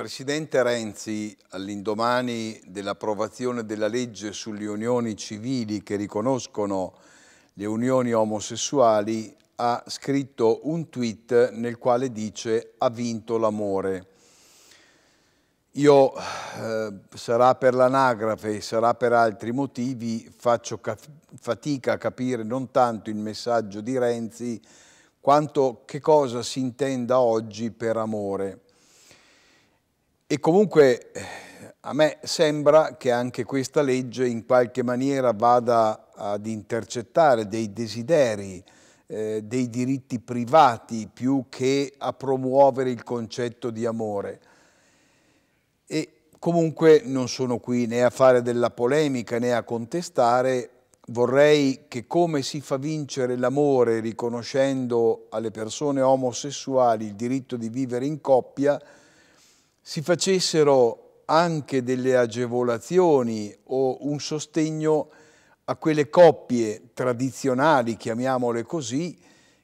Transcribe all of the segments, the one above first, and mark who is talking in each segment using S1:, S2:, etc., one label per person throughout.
S1: presidente Renzi, all'indomani dell'approvazione della legge sulle unioni civili che riconoscono le unioni omosessuali, ha scritto un tweet nel quale dice ha vinto l'amore. Io, eh, sarà per l'anagrafe, sarà per altri motivi, faccio fatica a capire non tanto il messaggio di Renzi, quanto che cosa si intenda oggi per amore. E comunque a me sembra che anche questa legge in qualche maniera vada ad intercettare dei desideri, eh, dei diritti privati più che a promuovere il concetto di amore. E comunque non sono qui né a fare della polemica né a contestare, vorrei che come si fa vincere l'amore riconoscendo alle persone omosessuali il diritto di vivere in coppia, si facessero anche delle agevolazioni o un sostegno a quelle coppie tradizionali, chiamiamole così,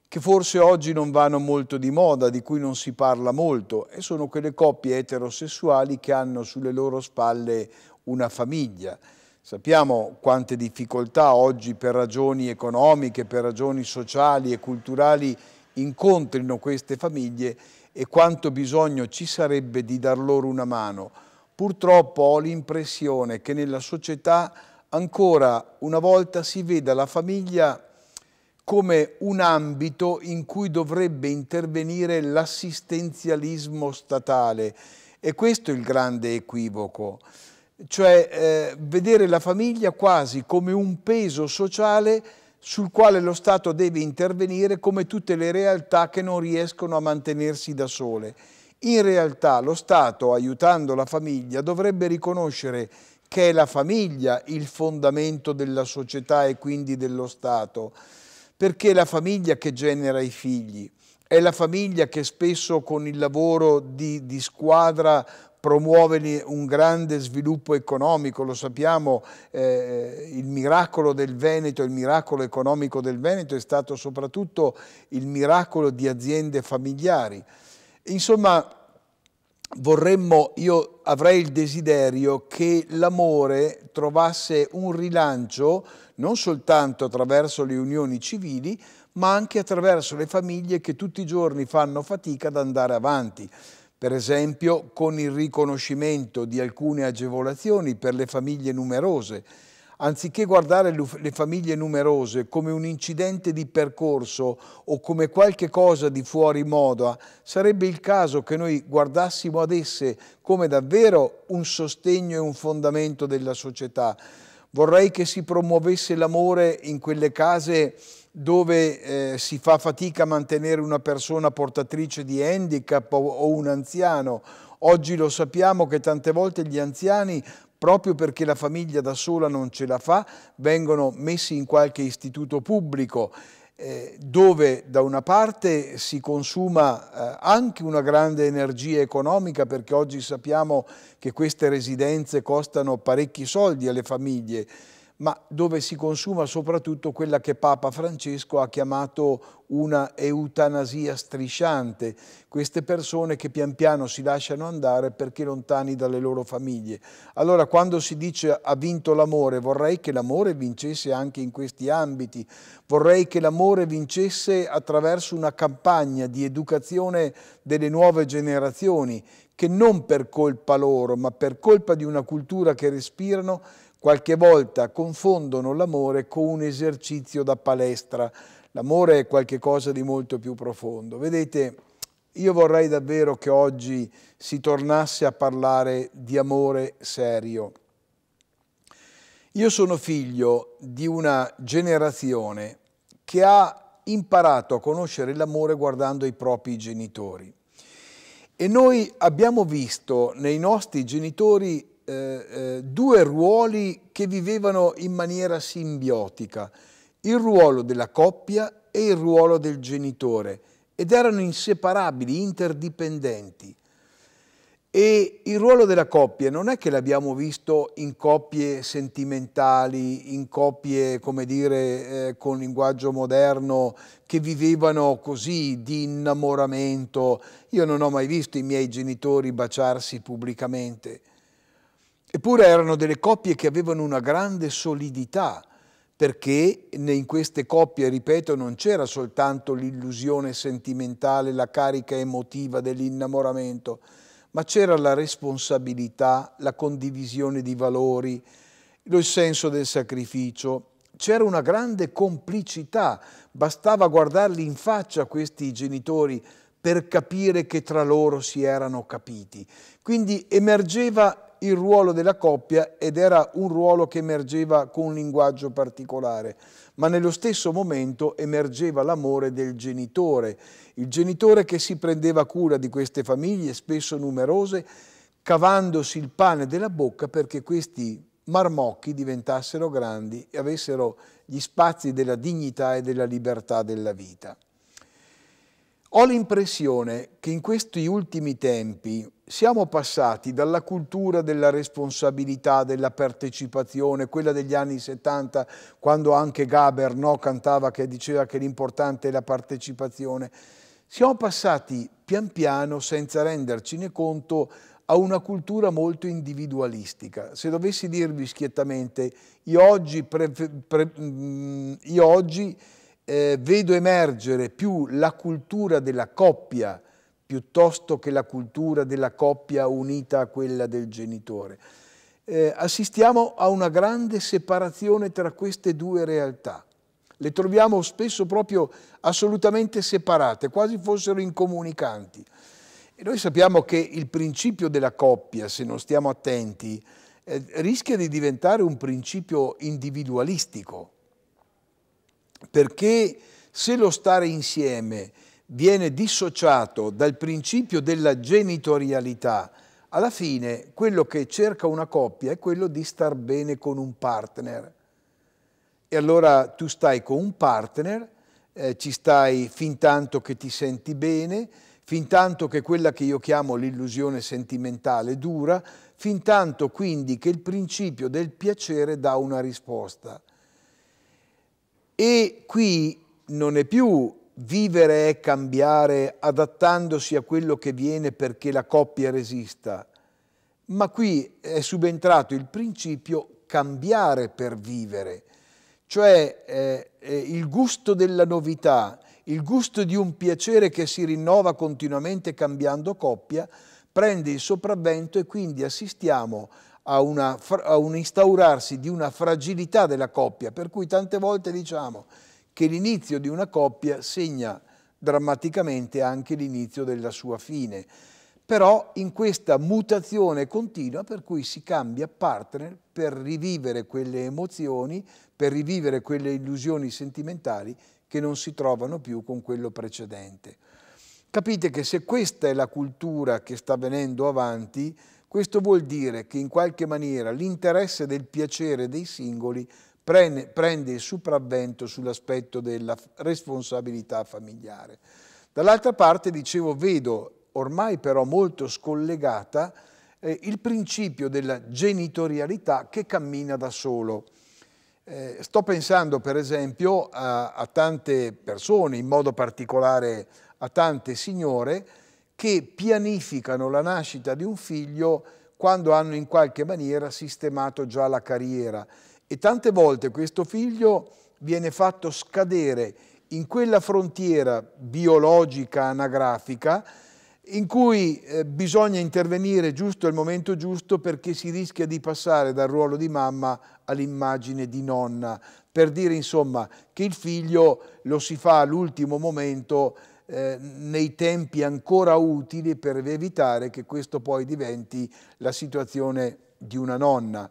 S1: che forse oggi non vanno molto di moda, di cui non si parla molto, e sono quelle coppie eterosessuali che hanno sulle loro spalle una famiglia. Sappiamo quante difficoltà oggi per ragioni economiche, per ragioni sociali e culturali incontrino queste famiglie e quanto bisogno ci sarebbe di dar loro una mano. Purtroppo ho l'impressione che nella società ancora una volta si veda la famiglia come un ambito in cui dovrebbe intervenire l'assistenzialismo statale e questo è il grande equivoco, cioè eh, vedere la famiglia quasi come un peso sociale sul quale lo Stato deve intervenire come tutte le realtà che non riescono a mantenersi da sole. In realtà lo Stato, aiutando la famiglia, dovrebbe riconoscere che è la famiglia il fondamento della società e quindi dello Stato, perché è la famiglia che genera i figli, è la famiglia che spesso con il lavoro di, di squadra promuove un grande sviluppo economico, lo sappiamo, eh, il miracolo del Veneto, il miracolo economico del Veneto è stato soprattutto il miracolo di aziende familiari. Insomma, vorremmo, io avrei il desiderio che l'amore trovasse un rilancio non soltanto attraverso le unioni civili, ma anche attraverso le famiglie che tutti i giorni fanno fatica ad andare avanti per esempio con il riconoscimento di alcune agevolazioni per le famiglie numerose. Anziché guardare le famiglie numerose come un incidente di percorso o come qualche cosa di fuori moda, sarebbe il caso che noi guardassimo ad esse come davvero un sostegno e un fondamento della società. Vorrei che si promuovesse l'amore in quelle case dove eh, si fa fatica a mantenere una persona portatrice di handicap o, o un anziano. Oggi lo sappiamo che tante volte gli anziani proprio perché la famiglia da sola non ce la fa, vengono messi in qualche istituto pubblico eh, dove da una parte si consuma eh, anche una grande energia economica perché oggi sappiamo che queste residenze costano parecchi soldi alle famiglie, ma dove si consuma soprattutto quella che Papa Francesco ha chiamato una eutanasia strisciante, queste persone che pian piano si lasciano andare perché lontani dalle loro famiglie. Allora quando si dice ha vinto l'amore, vorrei che l'amore vincesse anche in questi ambiti, vorrei che l'amore vincesse attraverso una campagna di educazione delle nuove generazioni, che non per colpa loro, ma per colpa di una cultura che respirano, qualche volta confondono l'amore con un esercizio da palestra. L'amore è qualcosa di molto più profondo. Vedete, io vorrei davvero che oggi si tornasse a parlare di amore serio. Io sono figlio di una generazione che ha imparato a conoscere l'amore guardando i propri genitori. E noi abbiamo visto nei nostri genitori eh, eh, due ruoli che vivevano in maniera simbiotica, il ruolo della coppia e il ruolo del genitore, ed erano inseparabili, interdipendenti. E il ruolo della coppia non è che l'abbiamo visto in coppie sentimentali, in coppie, come dire, eh, con linguaggio moderno, che vivevano così di innamoramento. Io non ho mai visto i miei genitori baciarsi pubblicamente. Eppure erano delle coppie che avevano una grande solidità, perché in queste coppie, ripeto, non c'era soltanto l'illusione sentimentale, la carica emotiva dell'innamoramento, ma c'era la responsabilità, la condivisione di valori, il senso del sacrificio, c'era una grande complicità, bastava guardarli in faccia questi genitori per capire che tra loro si erano capiti. Quindi emergeva il ruolo della coppia ed era un ruolo che emergeva con un linguaggio particolare, ma nello stesso momento emergeva l'amore del genitore il genitore che si prendeva cura di queste famiglie, spesso numerose, cavandosi il pane della bocca perché questi marmocchi diventassero grandi e avessero gli spazi della dignità e della libertà della vita. Ho l'impressione che in questi ultimi tempi siamo passati dalla cultura della responsabilità, della partecipazione, quella degli anni 70, quando anche Gaber no, cantava che diceva che l'importante è la partecipazione, siamo passati pian piano, senza rendercene conto, a una cultura molto individualistica. Se dovessi dirvi schiettamente, io oggi, pre, pre, mm, io oggi eh, vedo emergere più la cultura della coppia piuttosto che la cultura della coppia unita a quella del genitore. Eh, assistiamo a una grande separazione tra queste due realtà le troviamo spesso proprio assolutamente separate, quasi fossero incomunicanti. E noi sappiamo che il principio della coppia, se non stiamo attenti, eh, rischia di diventare un principio individualistico, perché se lo stare insieme viene dissociato dal principio della genitorialità, alla fine quello che cerca una coppia è quello di star bene con un partner e allora tu stai con un partner, eh, ci stai fin tanto che ti senti bene, fin tanto che quella che io chiamo l'illusione sentimentale dura, fin tanto quindi che il principio del piacere dà una risposta. E qui non è più vivere è cambiare adattandosi a quello che viene perché la coppia resista, ma qui è subentrato il principio cambiare per vivere cioè eh, eh, il gusto della novità, il gusto di un piacere che si rinnova continuamente cambiando coppia, prende il sopravvento e quindi assistiamo a, una, a un instaurarsi di una fragilità della coppia, per cui tante volte diciamo che l'inizio di una coppia segna drammaticamente anche l'inizio della sua fine però in questa mutazione continua per cui si cambia partner per rivivere quelle emozioni, per rivivere quelle illusioni sentimentali che non si trovano più con quello precedente. Capite che se questa è la cultura che sta venendo avanti, questo vuol dire che in qualche maniera l'interesse del piacere dei singoli prende, prende il sopravvento sull'aspetto della responsabilità familiare. Dall'altra parte, dicevo, vedo ormai però molto scollegata, eh, il principio della genitorialità che cammina da solo. Eh, sto pensando per esempio a, a, tante persone, in modo particolare a tante signore, che pianificano la nascita di un figlio quando hanno in qualche maniera sistemato già la carriera e tante volte questo figlio viene fatto scadere in quella frontiera biologica anagrafica in cui eh, bisogna intervenire giusto al momento giusto perché si rischia di passare dal ruolo di mamma all'immagine di nonna, per dire insomma che il figlio lo si fa all'ultimo momento eh, nei tempi ancora utili per evitare che questo poi diventi la situazione di una nonna.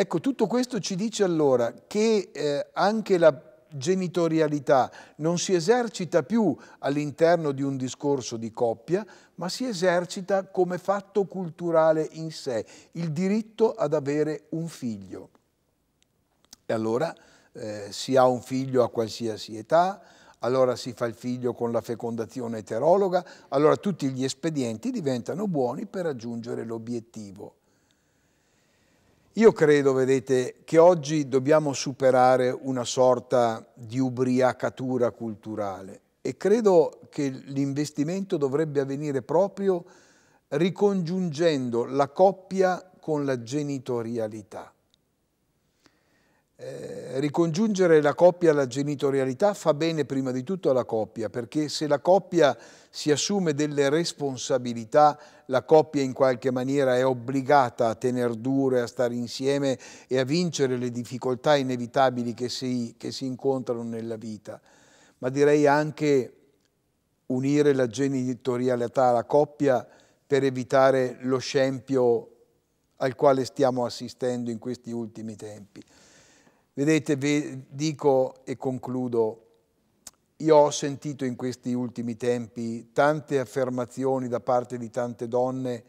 S1: Ecco, tutto questo ci dice allora che eh, anche la genitorialità non si esercita più all'interno di un discorso di coppia, ma si esercita come fatto culturale in sé, il diritto ad avere un figlio. E allora eh, si ha un figlio a qualsiasi età, allora si fa il figlio con la fecondazione eterologa, allora tutti gli espedienti diventano buoni per raggiungere l'obiettivo. Io credo, vedete, che oggi dobbiamo superare una sorta di ubriacatura culturale e credo che l'investimento dovrebbe avvenire proprio ricongiungendo la coppia con la genitorialità. Eh, ricongiungere la coppia alla genitorialità fa bene prima di tutto alla coppia, perché se la coppia si assume delle responsabilità, la coppia in qualche maniera è obbligata a tenere duro, a stare insieme e a vincere le difficoltà inevitabili che si, che si incontrano nella vita. Ma direi anche unire la genitorialità alla coppia per evitare lo scempio al quale stiamo assistendo in questi ultimi tempi. Vedete, vi dico e concludo, io ho sentito in questi ultimi tempi tante affermazioni da parte di tante donne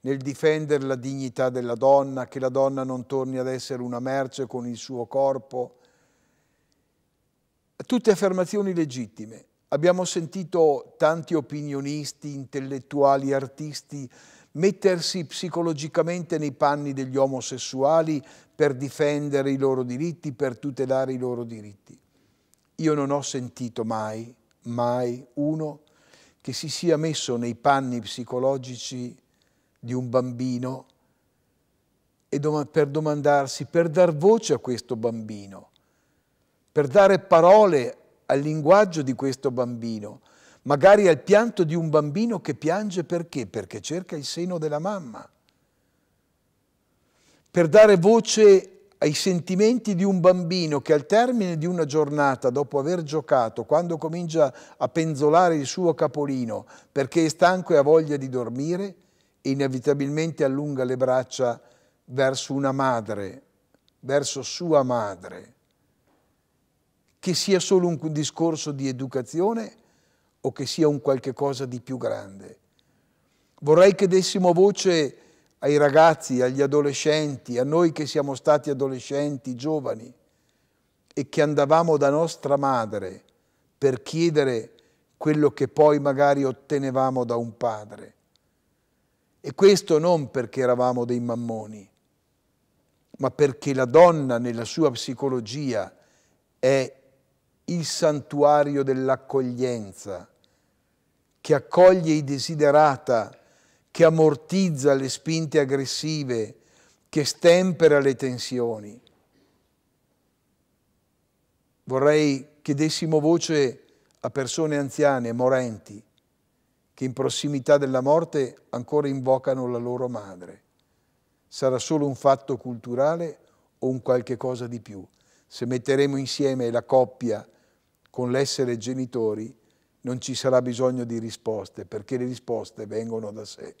S1: nel difendere la dignità della donna, che la donna non torni ad essere una merce con il suo corpo. Tutte affermazioni legittime. Abbiamo sentito tanti opinionisti, intellettuali, artisti mettersi psicologicamente nei panni degli omosessuali per difendere i loro diritti, per tutelare i loro diritti. Io non ho sentito mai, mai uno che si sia messo nei panni psicologici di un bambino e per domandarsi, per dar voce a questo bambino, per dare parole al linguaggio di questo bambino, magari al pianto di un bambino che piange perché? Perché cerca il seno della mamma. Per dare voce ai sentimenti di un bambino che al termine di una giornata, dopo aver giocato, quando comincia a penzolare il suo capolino perché è stanco e ha voglia di dormire, inevitabilmente allunga le braccia verso una madre, verso sua madre, che sia solo un discorso di educazione o che sia un qualche cosa di più grande. Vorrei che dessimo voce ai ragazzi, agli adolescenti, a noi che siamo stati adolescenti, giovani, e che andavamo da nostra madre per chiedere quello che poi magari ottenevamo da un padre. E questo non perché eravamo dei mammoni, ma perché la donna nella sua psicologia è il santuario dell'accoglienza, che accoglie i desiderata, che ammortizza le spinte aggressive, che stempera le tensioni. Vorrei che dessimo voce a persone anziane, morenti, che in prossimità della morte ancora invocano la loro madre. Sarà solo un fatto culturale o un qualche cosa di più. Se metteremo insieme la coppia con l'essere genitori, non ci sarà bisogno di risposte, perché le risposte vengono da sé.